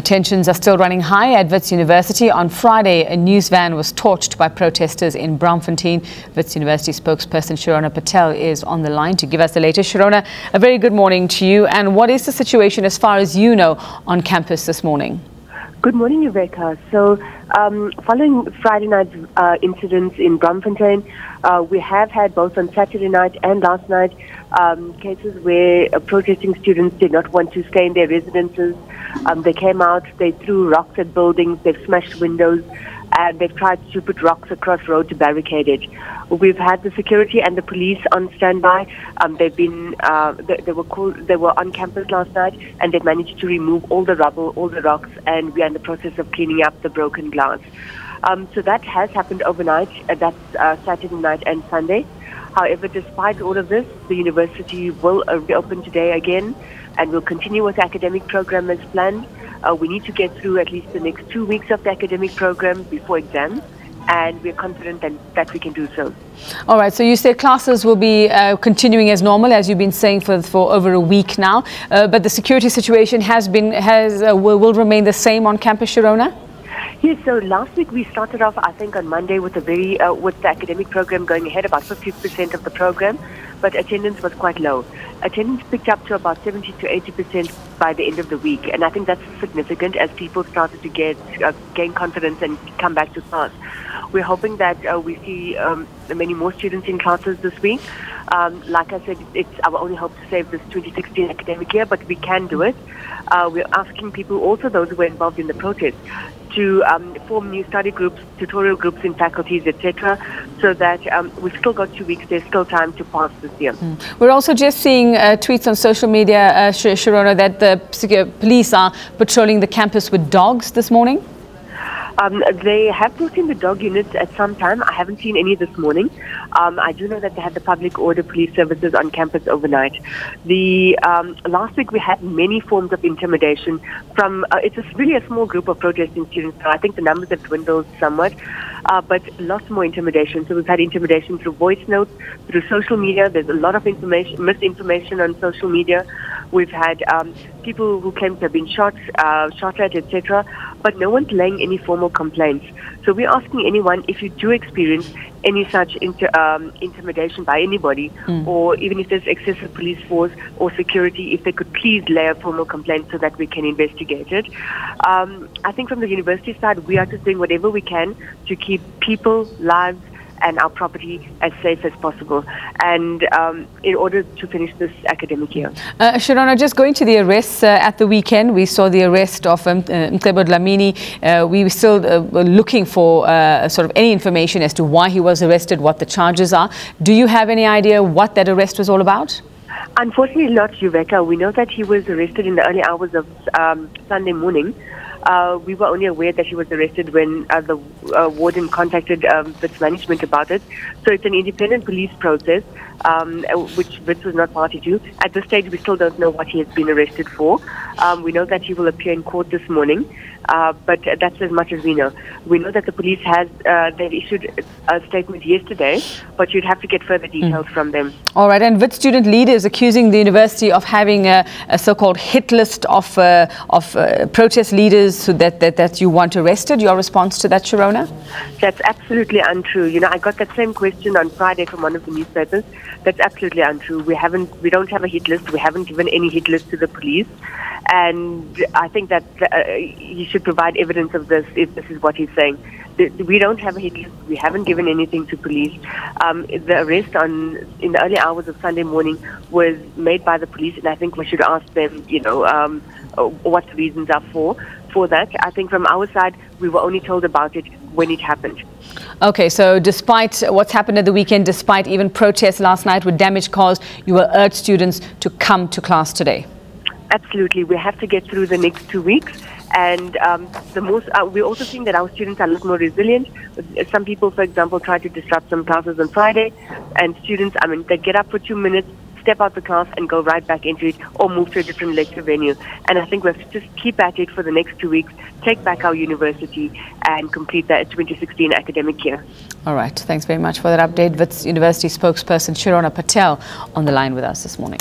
Tensions are still running high at Wits University. On Friday, a news van was torched by protesters in Braamfontein. Wits University spokesperson Shirona Patel is on the line to give us the latest. Shirona, a very good morning to you. And what is the situation as far as you know on campus this morning? Good morning, Rebecca. So, um, following Friday night's uh, incidents in Braamfontein, uh, we have had both on Saturday night and last night um, cases where uh, protesting students did not want to stay in their residences. Um, they came out, they threw rocks at buildings, they've smashed windows, and they've tried to put rocks across road to barricade it. We've had the security and the police on standby. Um, they've been uh, they, they, were called, they were on campus last night, and they've managed to remove all the rubble, all the rocks, and we are in the process of cleaning up the broken glass. Um, so that has happened overnight. Uh, that's uh, Saturday night and Sunday. However, despite all of this, the university will uh, reopen today again and we'll continue with the academic program as planned. Uh, we need to get through at least the next two weeks of the academic program before exams and we're confident that, that we can do so. All right, so you say classes will be uh, continuing as normal, as you've been saying for, for over a week now, uh, but the security situation has been, has, uh, will, will remain the same on campus, Shirona? Yes, so last week we started off, I think, on Monday with a very uh, with the academic program going ahead, about 50% of the program, but attendance was quite low. Attendance picked up to about 70 to 80% by the end of the week, and I think that's significant as people started to get uh, gain confidence and come back to class. We're hoping that uh, we see um, many more students in classes this week. Um, like I said, it's our only hope to save this 2016 academic year, but we can do it. Uh, we're asking people, also those who were involved in the protest, to um, form new study groups, tutorial groups in faculties, etc., so that um, we've still got two weeks. There's still time to pass this year. Mm. We're also just seeing uh, tweets on social media, uh, Shirona, that the police are patrolling the campus with dogs this morning. Um, they have brought in the dog units at some time. I haven't seen any this morning. Um, I do know that they had the public order police services on campus overnight. The um, last week we had many forms of intimidation from. Uh, it's a, really a small group of protesting students. So I think the numbers have dwindled somewhat, uh, but lots more intimidation. So we've had intimidation through voice notes, through social media. There's a lot of information, misinformation on social media. We've had um, people who claim to have been shot, uh, shot at, etc. But no one's laying any formal complaints. So we're asking anyone if you do experience any such inter, um, intimidation by anybody, mm. or even if there's excessive police force or security, if they could please lay a formal complaint so that we can investigate it. Um, I think from the university side, we are just doing whatever we can to keep people, lives, and our property as safe as possible. And um, in order to finish this academic year. Uh, Shirona, just going to the arrests uh, at the weekend, we saw the arrest of um, uh, Mcebo Dlamini. Uh, we were still uh, looking for uh, sort of any information as to why he was arrested, what the charges are. Do you have any idea what that arrest was all about? Unfortunately, not Uveka. We know that he was arrested in the early hours of um, Sunday morning. Uh, we were only aware that he was arrested when uh, the uh, warden contacted um, management about it. So it's an independent police process, um, which Wits was not party to. At this stage, we still don't know what he has been arrested for. Um, we know that he will appear in court this morning. Uh, but that's as much as we know. We know that the police has uh, they issued a statement yesterday, but you'd have to get further details mm. from them. All right, and Wits student leaders accusing the university of having a, a so-called hit list of uh, of uh, protest leaders that, that that you want arrested. Your response to that, Shirona? That's absolutely untrue. You know, I got that same question on Friday from one of the newspapers. That's absolutely untrue. We haven't, we don't have a hit list. We haven't given any hit list to the police. And I think that uh, he should provide evidence of this if this is what he's saying. We don't have a hit list. We haven't given anything to police. Um, the arrest on in the early hours of Sunday morning was made by the police, and I think we should ask them, you know, um, what the reasons are for for that. I think from our side, we were only told about it when it happened. Okay, so despite what's happened at the weekend, despite even protests last night with damage caused, you will urge students to come to class today. Absolutely. We have to get through the next two weeks. And um, the most, uh, we're also seeing that our students are a lot more resilient. Some people, for example, try to disrupt some classes on Friday, and students, I mean, they get up for two minutes, step out the class, and go right back into it, or move to a different lecture venue. And I think we have to just keep at it for the next two weeks, take back our university, and complete that 2016 academic year. All right. Thanks very much for that update. Wits University spokesperson Shirona Patel on the line with us this morning.